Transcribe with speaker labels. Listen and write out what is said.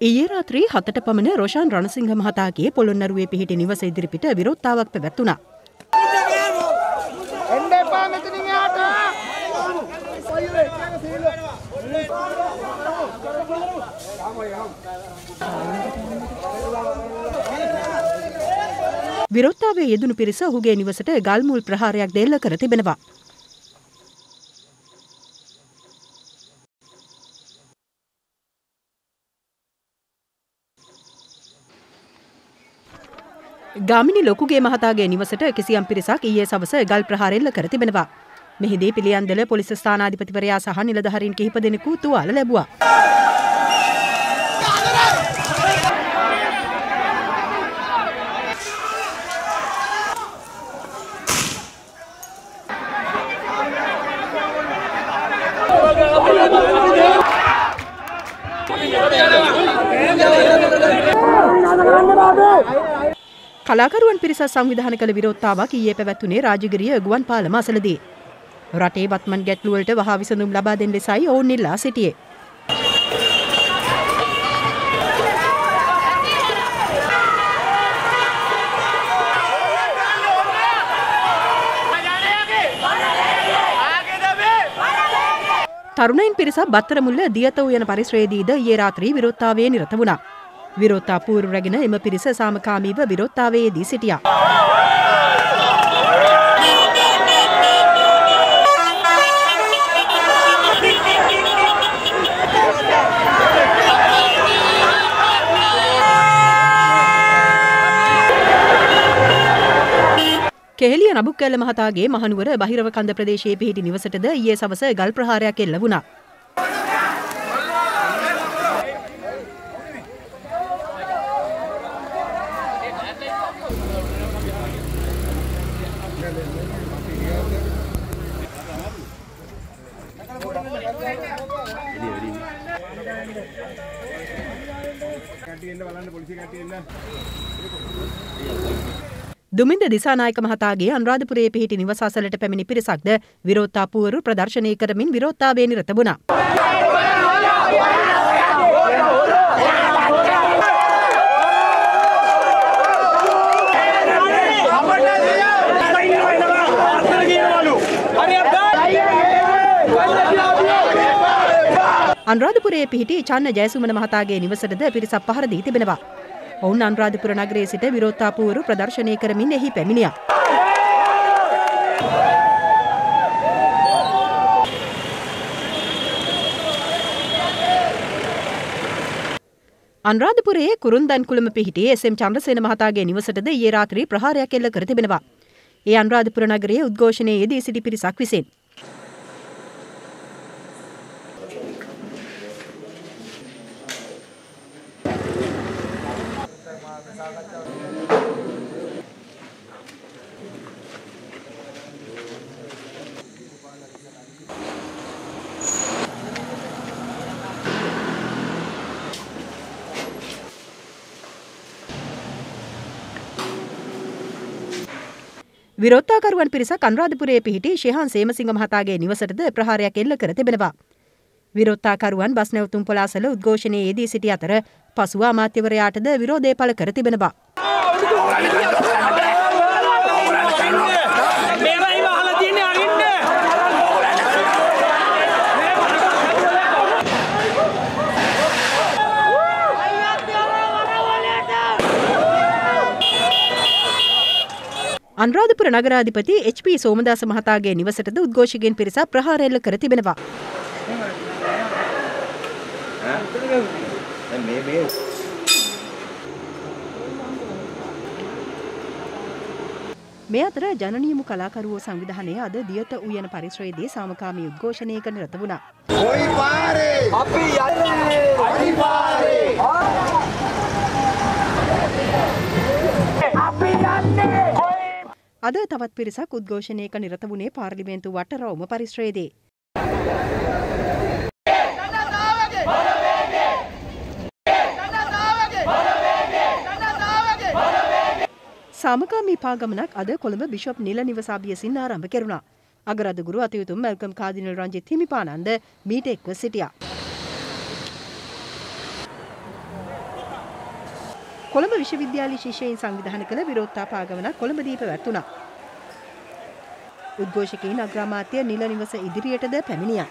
Speaker 1: ඊයේ රාත්‍රී හතට පමණ රෝෂාන් රණසිංහ මහතාගේ පොළොන්නරුවේ පිහිටි නිවස ඉදිරිපිට විරෝධතාවක් පැවැත්වුණා. විරෝධතාවයේ යෙදුණු පිරිස ඔහුගේ නිවසට ගල්මුල් ප්‍රහාරයක් දෙල්ල කර තිබෙනවා. ගාමිණි ලොකුගේ මහතාගේ නිවසට කිසියම් පිරිසක් ඊයේ සවස ගල් ප්‍රහාරෙල්ල කර තිබෙනවා. මෙහිදී පිළියන්දල පොලිස් ස්ථානාධිපතිවරයා සහ නිලධහරින් කිහිප දෙනෙකු තුවාල ලැබුවා. කලාකරුවන් පිරිස සංවිධාන කළ විරෝධතාවක් ඊයේ පැවැත්වුණේ රාජගිරිය ගුවන් පාලම අසලදී. රටේ වත්මන් ගැටලුවලට වහා විසඳුම් ලබා දෙන්න ලෙසයි ඔවුන් ඉල්ලා සිටියේ. තරුණයින් පිරිසක් බත්තරමුල්ල දියත වූ යන පරිශ්‍රයේදීද ඊයේ රාත්‍රී විරෝධතාවයේ නිරත වුණා. විරෝධතා පූර්ව රැගෙන එම පිරිස සාමකාමීව විරෝධතාවයේදී සිටියා. කෙහෙලිය නබුක්කැල්ල මහතාගේ මහනුවර බහිරව කන්ද ප්‍රදේශයේ පිහිටි නිවසටද ඊයේ සවස ගල් ප්‍රහාරයක් එල්ල වුණා. දුමින්ද දිසානායක මහතාගේ අනුරාධපුරයේ පිහිටි නිවස අසලට පැමිණි පිරිසක්ද විරෝධතාපුවරු ප්‍රදර්ශනය කරමින් විරෝධතාවයේ නිරත වුණා. අනුරාධපුරයේ පිහිටි චන්න ජයසුමන මහතාගේ නිවසටද පිරිසක් පහර දී තිබෙනවා. ඔවුන් අනුරාධපුර නගරයේ සිට විරෝධතාපුවරු ප්‍රදර්ශනය කරමින් එහි පැමිණියා. අනුරාධපුරයේ කුරුන්දන් කුළම පිහිටි එස්.එම්. චන්ද්‍රසේන මහතාගේ නිවසටද ඊයේ රාත්‍රී ප්‍රහාරයක් එල්ල කර තිබෙනවා. ඒ අනුරාධපුර නගරයේ උද්ඝෝෂණයේ යෙදී සිටි පිරිසක් විසින්. විරෝධතාකරුවන් පිරිසක් අනුරාධපුරයේ පිහිටි ශිහාන් සේමසිංහ මහතාගේ නිවසටද ප්‍රහාරයක් එල්ල කර තිබෙනවා. විරෝධතාකරුවන් බස් නැවතුම් පොලාසල උද්ඝෝෂණයේ යෙදී සිටි අතර පසුව අමාත්‍යවරයාටද විරෝධය පළ කර තිබෙනවා. අනුරාධපුර නගරාධිපති එච්.පී. සෝමදාස මහතාගේ නිවසටද උද්ඝෝෂකයන් පිරිසක් ප්‍රහාර එල්ල කර තිබෙනවා. මේ අතර ජනනියමු කලාකරුවෝ සංවිධානය අද දියත උයන පරිශ්‍රයේදී සාමකාමී උද්ඝෝෂණයක නිරත වුණා.
Speaker 2: කොයි පාරේ? අපි යන්නේ. අයි පාරේ. අපි යන්නේ.
Speaker 1: අද තවත් පිරිසක් උද්ඝෝෂණයක නිරත වුණේ පාර්ලිමේන්තු වටරවුම පරිශ්‍රයේදී. සාමකාමී පාගමනක් අද කොළඹ බිෂොප් නිල නිවසාබියසින් ආරම්භ කෙරුණා. අගරදගුරු අතියුතුම් මැල්කම් කාදිනල් රංජිත් හිමිපාණන්ද මීට එක්ව සිටියා. කොළඹ විශ්වවිද්‍යාල ශිෂ්‍යයින් සංවිධාන කළ විරෝධතා පාගමනක් කොළඹදීප වැත්තුණා. උද්ඝෝෂකයින් අග්‍රාමාත්‍ය නිල නිවස ඉදිරියටද පැමිණියා.